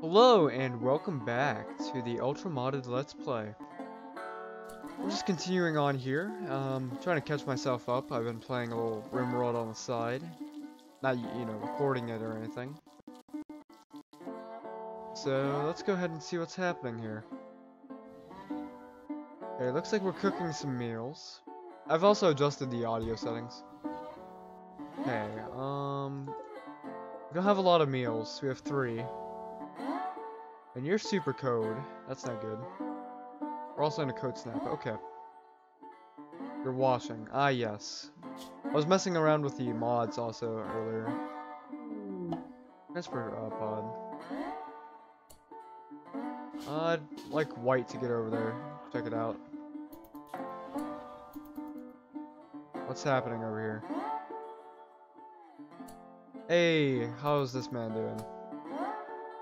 Hello and welcome back to the Ultra Modded Let's Play. We're just continuing on here, um, trying to catch myself up. I've been playing a little RimWorld on the side. Not, you know, recording it or anything. So, let's go ahead and see what's happening here. Okay, it looks like we're cooking some meals. I've also adjusted the audio settings. Okay, um... We don't have a lot of meals. We have three. And you're super code. That's not good. We're also in a cold snap. Okay. You're washing. Ah, yes. I was messing around with the mods also earlier. Transfer uh, pod. I'd like white to get over there. Check it out. What's happening over here? Hey, how's this man doing?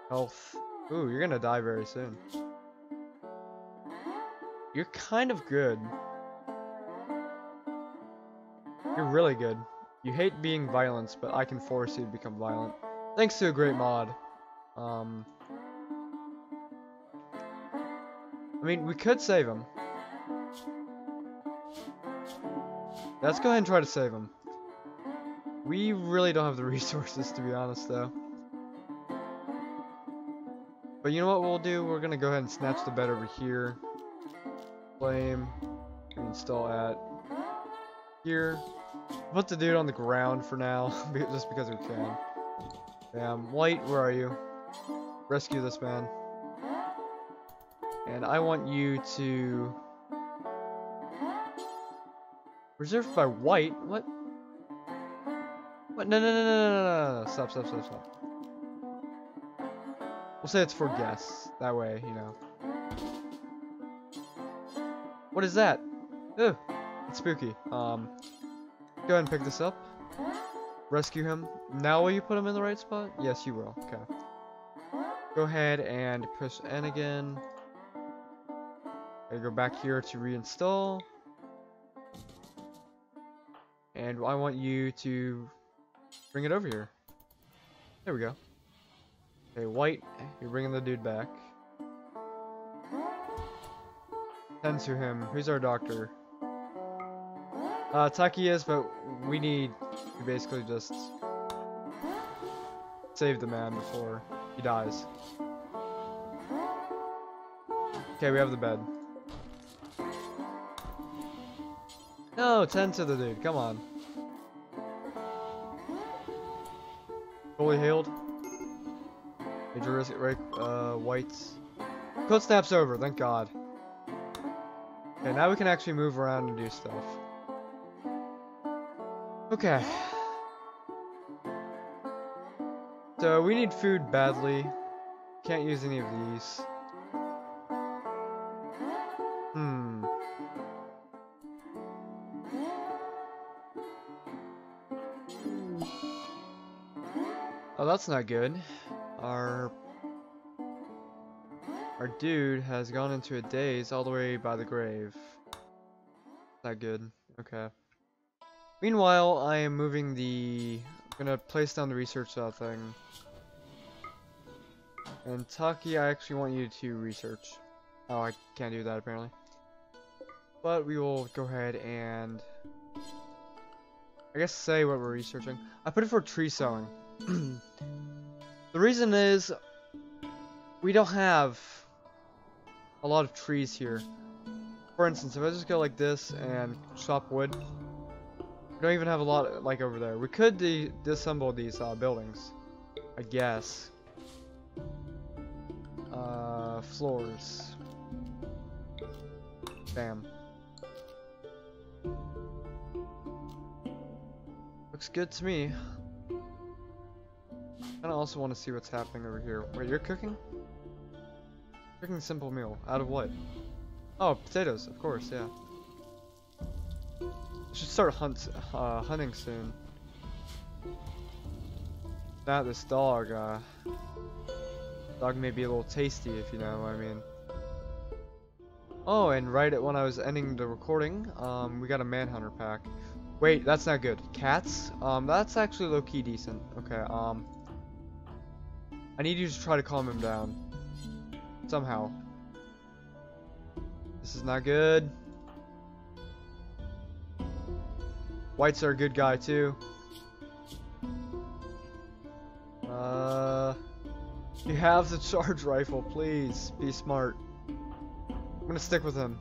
Health. Ooh, you're gonna die very soon. You're kind of good. You're really good. You hate being violent, but I can force you to become violent. Thanks to a great mod. Um... I mean, we could save him. Let's go ahead and try to save him. We really don't have the resources, to be honest, though. But you know what we'll do? We're gonna go ahead and snatch the bed over here. Flame. Install at here. Put the dude on the ground for now, just because we can. Bam. White, where are you? Rescue this man. And I want you to... Reserved by White? What? What? No, no, no, no, no, no, no, no. Stop, stop, stop, stop. We'll say it's for guests. That way, you know. What is that? Ugh. It's spooky. Um, go ahead and pick this up. Rescue him. Now will you put him in the right spot? Yes, you will. Okay. Go ahead and push N again. Okay, go back here to reinstall. And I want you to bring it over here. There we go. Okay, white, you're bringing the dude back. Tend to him. Who's our doctor? Uh, Taki is, but we need to basically just save the man before he dies. Okay, we have the bed. No, tend to the dude. Come on. Fully healed. Major risk, right? Uh, whites. Cold snap's over. Thank God. Okay, now we can actually move around and do stuff. Okay. So we need food badly. Can't use any of these. Hmm. Oh, that's not good. Our our dude has gone into a daze all the way by the grave. That good. Okay. Meanwhile, I am moving the. I'm gonna place down the research uh, thing. And Taki, I actually want you to research. Oh, I can't do that apparently. But we will go ahead and. I guess say what we're researching. I put it for tree sowing. the reason is we don't have a lot of trees here. For instance, if I just go like this and chop wood, we don't even have a lot like over there. We could de disassemble these uh, buildings, I guess. Uh, floors. Bam. Looks good to me. I also want to see what's happening over here. Wait, you're cooking? Cooking simple meal. Out of what? Oh, potatoes, of course, yeah. Should start hunt, uh, hunting soon. Not this dog, uh... Dog may be a little tasty, if you know what I mean. Oh, and right at when I was ending the recording, um, we got a Manhunter pack. Wait, that's not good. Cats? Um, that's actually low-key decent. Okay, um... I need you to try to calm him down. Somehow. This is not good. White's our good guy too. Uh, you have the charge rifle, please. Be smart. I'm gonna stick with him.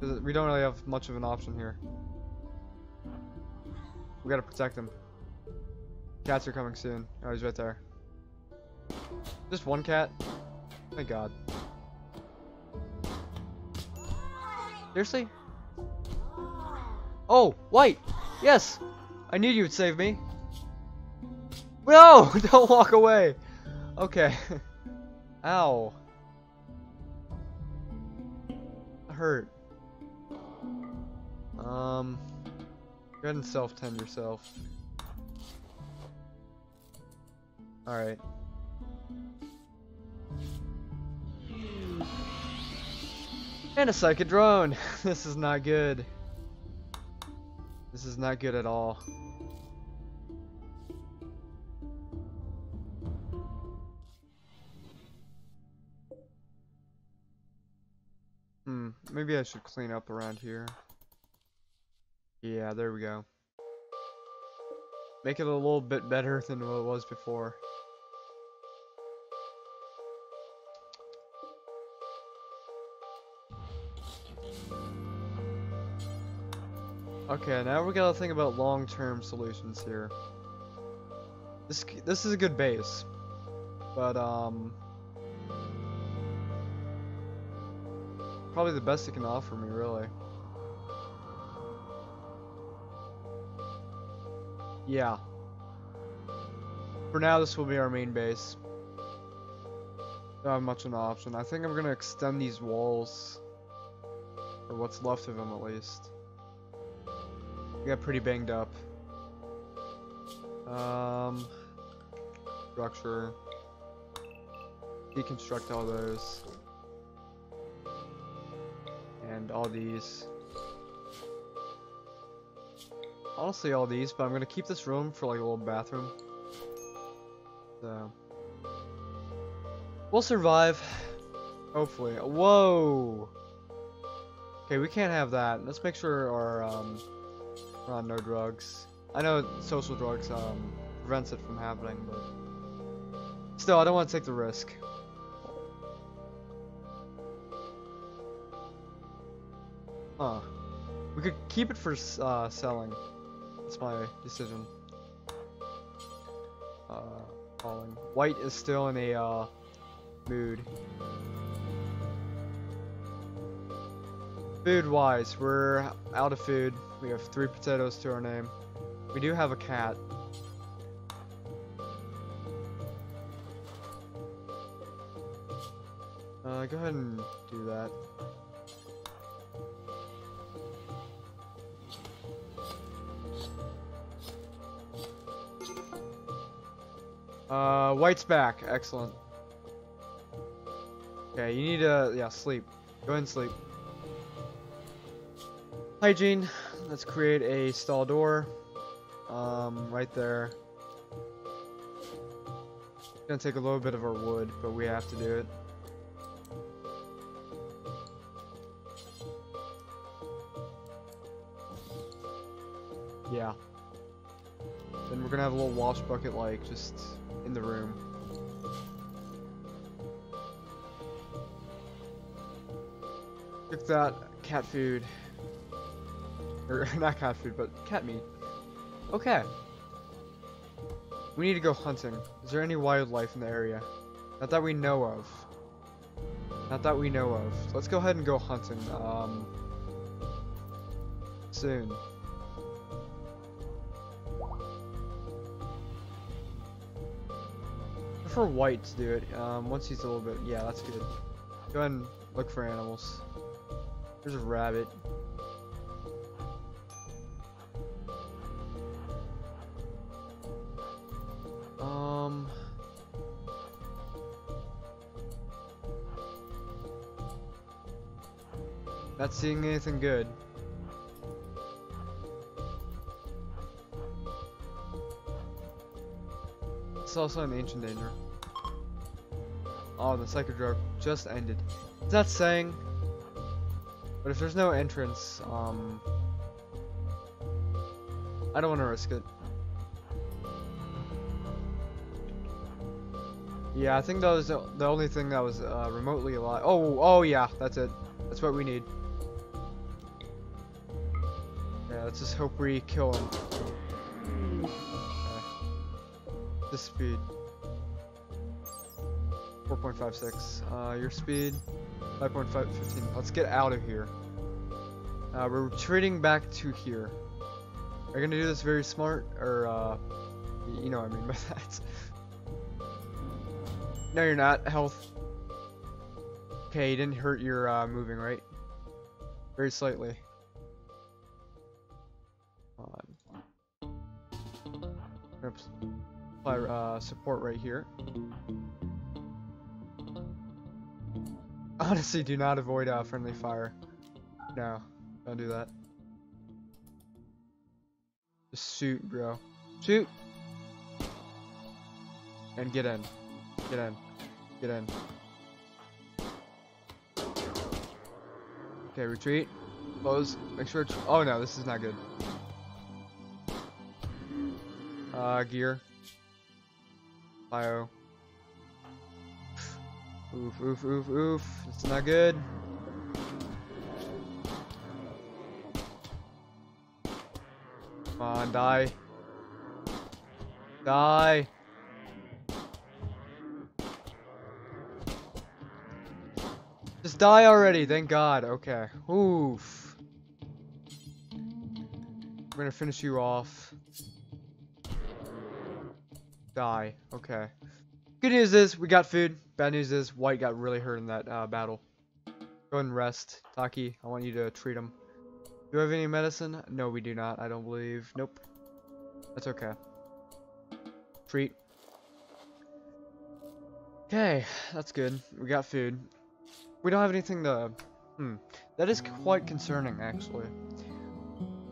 We don't really have much of an option here. We gotta protect him. Cats are coming soon. Oh, he's right there. Just one cat? Thank God. Seriously? Oh, White! Yes! I knew you would save me. No! Don't walk away! Okay. Ow. Hurt. Um... Go ahead and self-tend yourself. Alright. And a psychic drone! this is not good. This is not good at all. Hmm, maybe I should clean up around here. Yeah, there we go. Make it a little bit better than what it was before. Okay, now we gotta think about long-term solutions here. This this is a good base, but um, probably the best it can offer me, really. Yeah. For now, this will be our main base. Have much of an option. I think I'm gonna extend these walls, or what's left of them at least. We got pretty banged up. Um, structure. Deconstruct all those. And all these. Honestly, all these, but I'm gonna keep this room for like a little bathroom. So. We'll survive. Hopefully. Whoa! Okay, we can't have that. Let's make sure our, um, we're on no drugs. I know social drugs, um, prevents it from happening, but... Still, I don't want to take the risk. Huh. We could keep it for, uh, selling. That's my decision. Uh, calling. White is still in a, uh, mood. Food wise, we're out of food. We have three potatoes to our name. We do have a cat. Uh, go ahead and do that. Uh, White's back. Excellent. Okay, you need to, yeah, sleep. Go ahead and sleep. Hygiene. Let's create a stall door. Um, right there. It's gonna take a little bit of our wood, but we have to do it. Yeah. Then we're gonna have a little wash bucket, like, just in the room. Cook that cat food. Or, not cat food, but cat meat. Okay. We need to go hunting. Is there any wildlife in the area? Not that we know of. Not that we know of. Let's go ahead and go hunting. Um, soon. prefer White to do it. Um, once he's a little bit, yeah, that's good. Go ahead and look for animals. There's a rabbit. Not seeing anything good. It's also an ancient danger. Oh, the psychic drone just ended. It's not saying, but if there's no entrance, um, I don't want to risk it. Yeah, I think that was the, the only thing that was uh, remotely alive. Oh, oh yeah, that's it. That's what we need. Let's just hope we kill him. Okay. The speed. 4.56. Uh, your speed, 5.515. Let's get out of here. Uh, we're retreating back to here. Are you gonna do this very smart, or, uh, you know what I mean by that. no, you're not. Health. Okay, you didn't hurt your, uh, moving, right? Very slightly. Oops. Apply, uh, support right here. Honestly, do not avoid uh, friendly fire. No, don't do that. Just shoot, bro. Shoot! And get in. Get in. Get in. Okay, retreat. Close. Make sure it's... Oh no, this is not good. Uh, gear. Bio. Oof, oof, oof, oof. It's not good. Come on, die. Die. Just die already, thank god. Okay. Oof. We're gonna finish you off. Die. Okay. Good news is, we got food. Bad news is, White got really hurt in that uh, battle. Go and rest. Taki, I want you to treat him. Do we have any medicine? No, we do not. I don't believe. Nope. That's okay. Treat. Okay, that's good. We got food. We don't have anything to... Hmm. That is quite concerning, actually.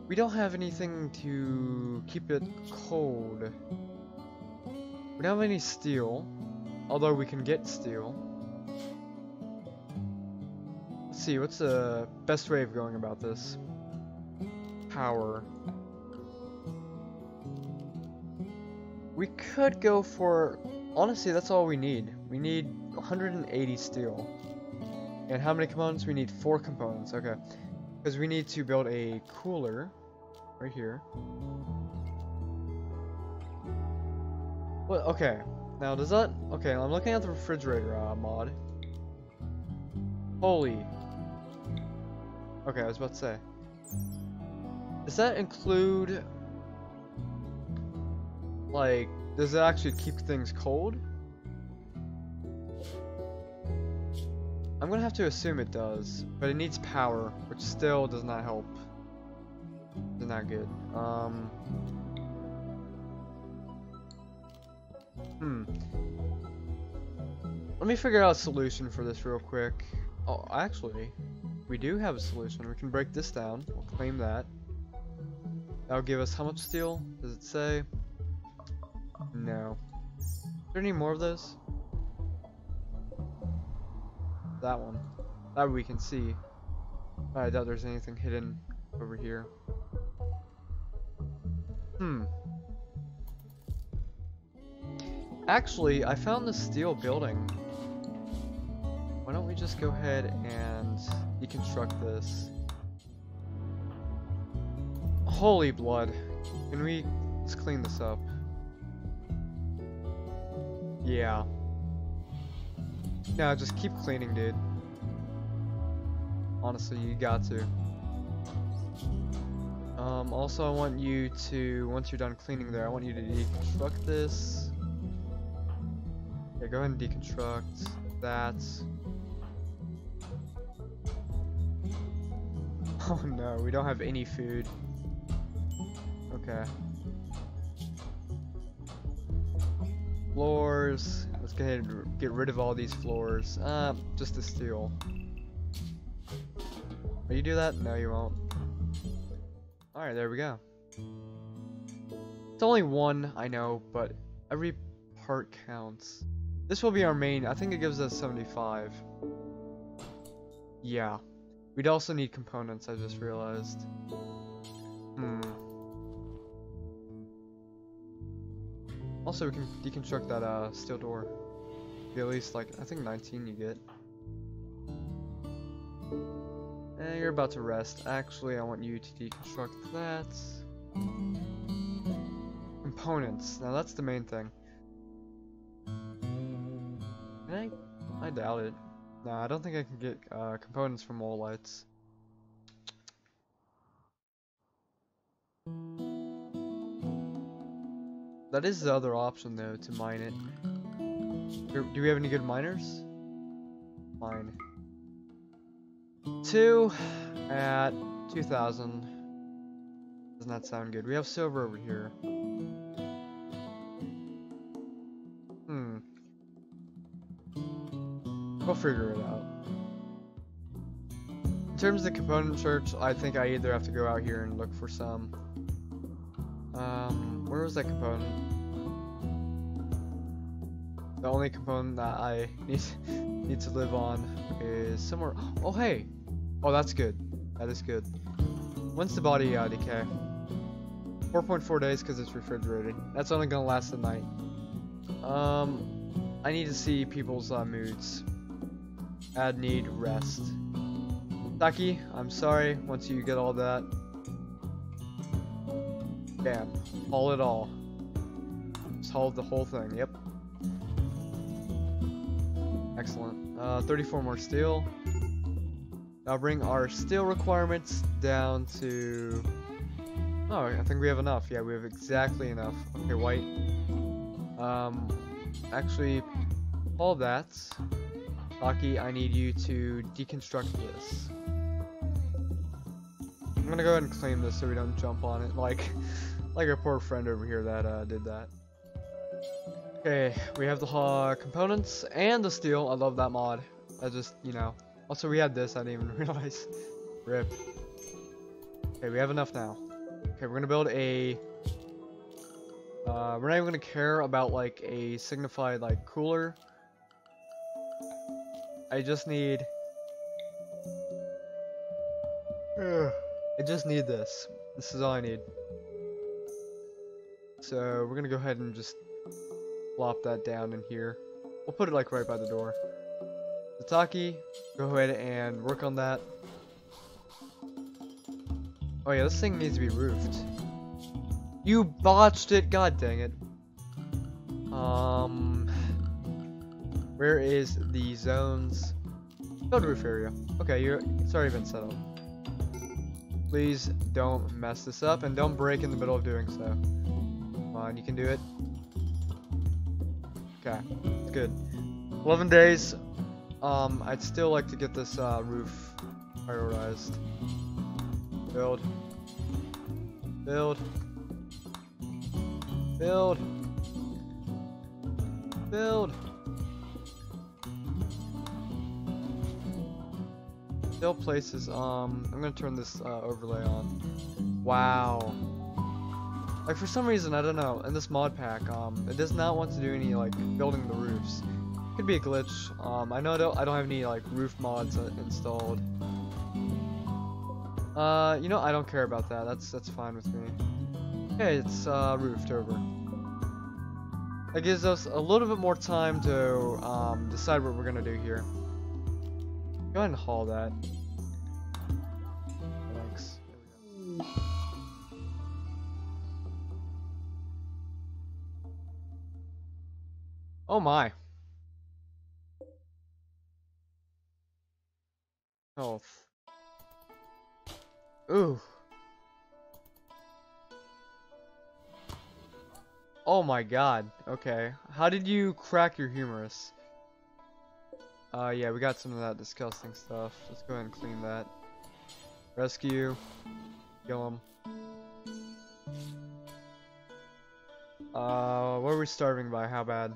We don't have anything to keep it cold. We don't have any steel. Although we can get steel. Let's see, what's the best way of going about this? Power. We could go for... Honestly, that's all we need. We need 180 steel. And how many components? We need four components, okay. Because we need to build a cooler right here. Well, okay. Now, does that... Okay, I'm looking at the refrigerator uh, mod. Holy. Okay, I was about to say. Does that include... Like, does it actually keep things cold? I'm gonna have to assume it does, but it needs power, which still does not help. Is not good. Um... Hmm. Let me figure out a solution for this real quick. Oh, actually, we do have a solution. We can break this down. We'll claim that. That'll give us how much steel? Does it say? No. Is there any more of those? That one. That we can see. I doubt there's anything hidden over here. Hmm. Actually, I found the steel building. Why don't we just go ahead and deconstruct this? Holy blood. Can we just clean this up? Yeah. No, just keep cleaning, dude. Honestly, you got to. Um, also, I want you to, once you're done cleaning there, I want you to deconstruct this. Go ahead and deconstruct that. Oh no, we don't have any food. Okay. Floors. Let's go ahead and get rid of all these floors. Uh, just the steal. Will you do that? No, you won't. Alright, there we go. It's only one, I know, but every part counts. This will be our main. I think it gives us 75. Yeah. We'd also need components, I just realized. Hmm. Also, we can deconstruct that uh, steel door. Be at least, like, I think 19 you get. And you're about to rest. Actually, I want you to deconstruct that. Components. Now, that's the main thing. I, I doubt it. No, I don't think I can get uh, components from all lights. That is the other option though, to mine it. Do, do we have any good miners? Mine. Two at 2,000. Doesn't that sound good? We have silver over here. We'll figure it out. In terms of the component search, I think I either have to go out here and look for some. Um, where was that component? The only component that I need need to live on is somewhere. Oh hey, oh that's good. That is good. When's the body uh, decay? 4.4 days because it's refrigerated. That's only gonna last the night. Um, I need to see people's uh, moods. Add need rest. Taki, I'm sorry. Once you get all that, bam, haul it all. Just haul the whole thing. Yep. Excellent. Uh, 34 more steel. Now bring our steel requirements down to... Oh, I think we have enough. Yeah, we have exactly enough. Okay, white. Um, actually, all that. Taki, I need you to deconstruct this. I'm gonna go ahead and claim this so we don't jump on it like like our poor friend over here that uh, did that. Okay, we have the uh, components and the steel. I love that mod. I just, you know. Also, we had this. I didn't even realize. Rip. Okay, we have enough now. Okay, we're gonna build a. Uh, we're not even gonna care about like a signified like cooler. I just need. I just need this. This is all I need. So we're gonna go ahead and just plop that down in here. We'll put it like right by the door. Sataki, go ahead and work on that. Oh yeah, this thing needs to be roofed. You botched it, god dang it. Um, where is the zones? Build roof area. Okay, you're, it's already been settled. Please don't mess this up and don't break in the middle of doing so. Come on, you can do it. Okay, it's good. 11 days. Um, I'd still like to get this uh, roof prioritized. Build. Build. Build. Build. Still places, um, I'm gonna turn this uh, overlay on. Wow. Like for some reason, I don't know, in this mod pack, um, it does not want to do any like building the roofs. Could be a glitch. Um, I know I don't, I don't have any like roof mods uh, installed. Uh, you know, I don't care about that. That's that's fine with me. Okay, it's uh, roofed over. That gives us a little bit more time to um, decide what we're gonna do here. Go ahead and haul that. Oh my. Health. Ooh. Oh my god. Okay. How did you crack your humerus? Uh, yeah, we got some of that disgusting stuff. Let's go ahead and clean that. Rescue. Kill him. Uh, what are we starving by? How bad?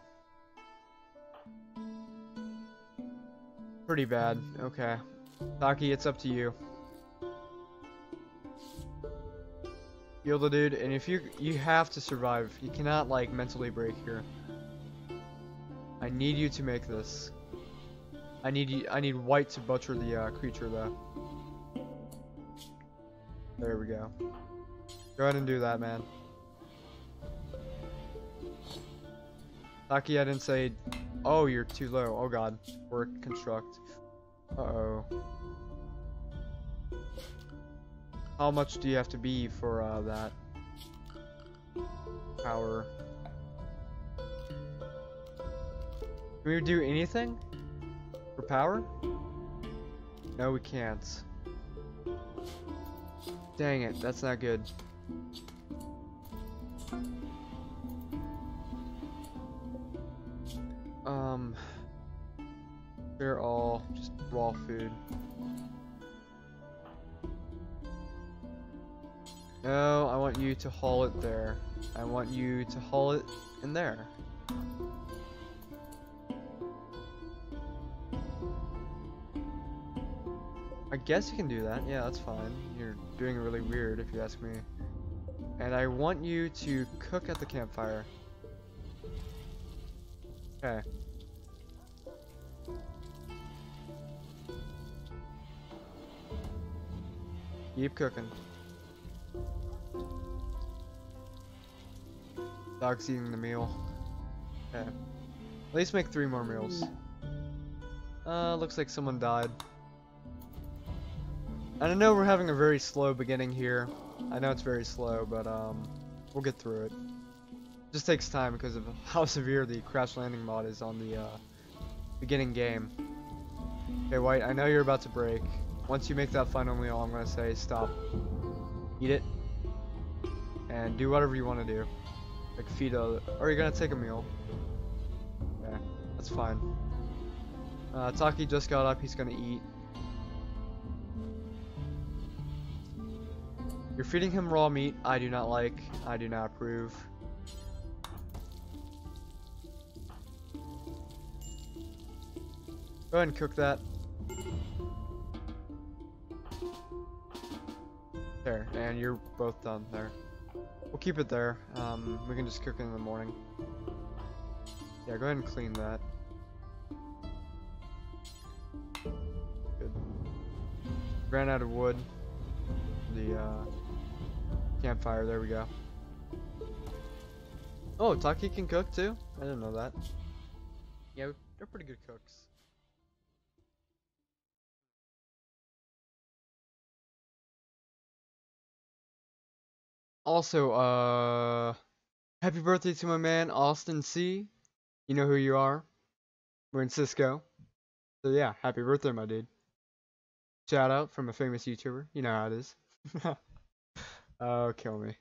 Pretty bad. Okay. Taki, it's up to you. Heal the dude, and if you you have to survive, you cannot like mentally break here. I need you to make this. I need you, I need White to butcher the uh, creature though. There we go. Go ahead and do that, man. Taki, I didn't say. Oh, you're too low. Oh god. Work construct. Uh oh. How much do you have to be for uh, that? Power. Can we do anything? For power? No, we can't. Dang it, that's not good. Um, they're all just raw food. No, I want you to haul it there. I want you to haul it in there. I guess you can do that. Yeah, that's fine. You're doing really weird if you ask me. And I want you to cook at the campfire. Okay. Keep cooking. Dog's eating the meal. Okay. At least make three more meals. Uh, looks like someone died. And I know we're having a very slow beginning here. I know it's very slow, but um, we'll get through it. it just takes time because of how severe the crash landing mod is on the uh, beginning game. Okay, White, I know you're about to break. Once you make that final meal, I'm gonna say stop. Eat it. And do whatever you want to do. Like feed a, or you're gonna take a meal. Yeah, that's fine. Uh, Taki just got up, he's gonna eat. You're feeding him raw meat, I do not like, I do not approve. Go ahead and cook that. There, and you're both done there. We'll keep it there. Um, we can just cook it in the morning. Yeah, go ahead and clean that. Good. Ran out of wood. The, uh, campfire, there we go. Oh, Taki can cook too? I didn't know that. Yeah, they're pretty good cooks. Also, uh, happy birthday to my man Austin C. You know who you are. We're in Cisco. So yeah, happy birthday, my dude. Shout out from a famous YouTuber. You know how it is. oh, kill me.